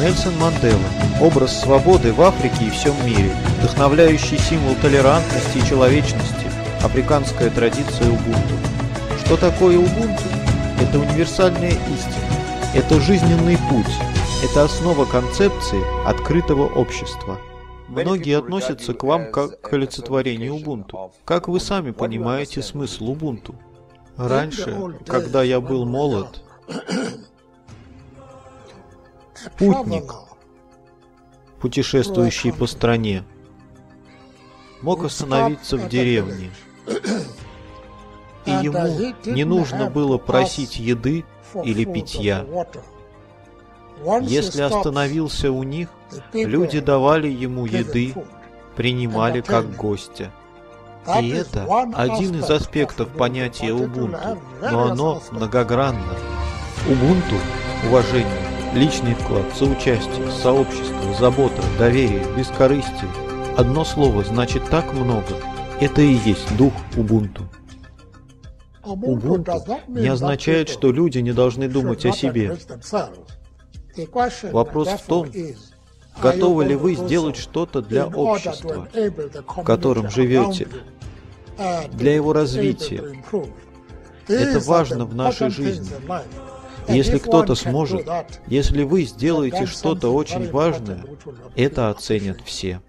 Нельсон Мандела – образ свободы в Африке и всем мире, вдохновляющий символ толерантности и человечности, африканская традиция Убунту. Что такое Убунту? Это универсальная истина, это жизненный путь, это основа концепции открытого общества. Многие относятся к вам как к олицетворению Убунту. Как вы сами понимаете смысл Убунту? Раньше, когда я был молод, путник, путешествующий по стране, мог остановиться в деревне, и ему не нужно было просить еды или питья. Если остановился у них, люди давали ему еды, принимали как гостя. И это один из аспектов понятия Убунту, но оно многогранно. Убунту – уважение, личный вклад, соучастие, сообщество, забота, доверие, бескорыстие. Одно слово значит так много. Это и есть дух Убунту. Убунту не означает, что люди не должны думать о себе. Вопрос в том, готовы ли вы сделать что-то для общества, в котором живете, для его развития. Это важно в нашей жизни. Если кто-то сможет, если вы сделаете что-то очень важное, это оценят все.